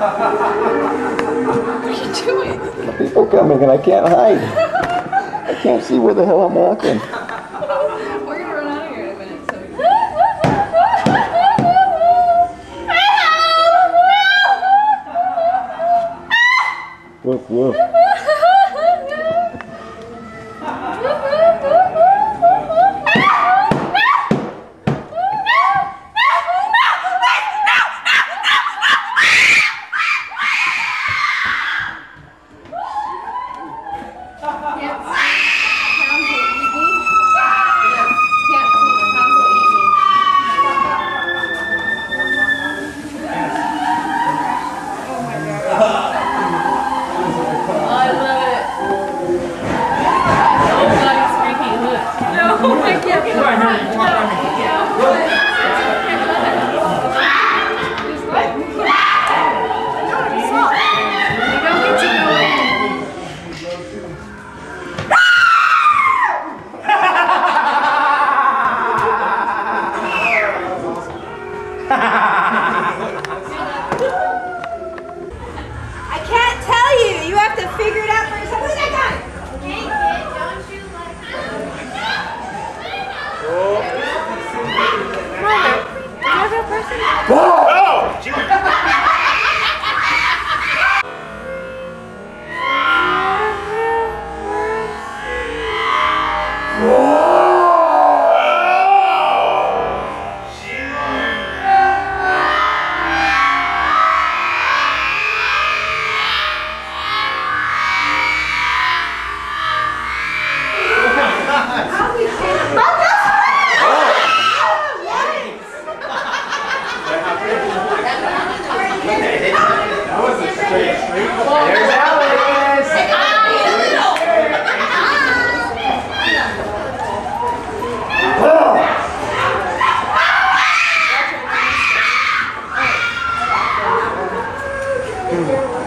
What are you doing? The people coming and I can't hide. I can't see where the hell I'm walking. We're gonna run out of here in a minute. Woof woof. Figure it There's Alice. times